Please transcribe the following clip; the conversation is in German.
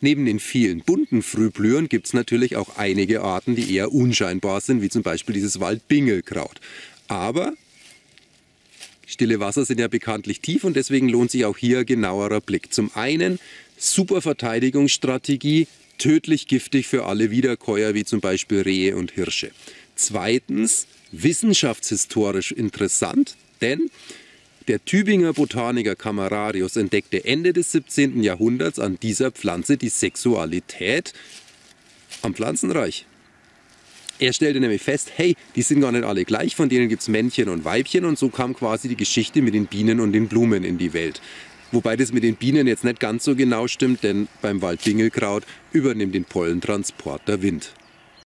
Neben den vielen bunten Frühblühern gibt es natürlich auch einige Arten, die eher unscheinbar sind, wie zum Beispiel dieses Waldbingelkraut. Aber stille Wasser sind ja bekanntlich tief und deswegen lohnt sich auch hier genauerer Blick. Zum einen super Verteidigungsstrategie, tödlich giftig für alle Wiederkäuer wie zum Beispiel Rehe und Hirsche. Zweitens wissenschaftshistorisch interessant, denn der Tübinger Botaniker Camerarius entdeckte Ende des 17. Jahrhunderts an dieser Pflanze die Sexualität am Pflanzenreich. Er stellte nämlich fest, hey, die sind gar nicht alle gleich, von denen gibt es Männchen und Weibchen und so kam quasi die Geschichte mit den Bienen und den Blumen in die Welt. Wobei das mit den Bienen jetzt nicht ganz so genau stimmt, denn beim Waldbingelkraut übernimmt den Pollentransport der Wind.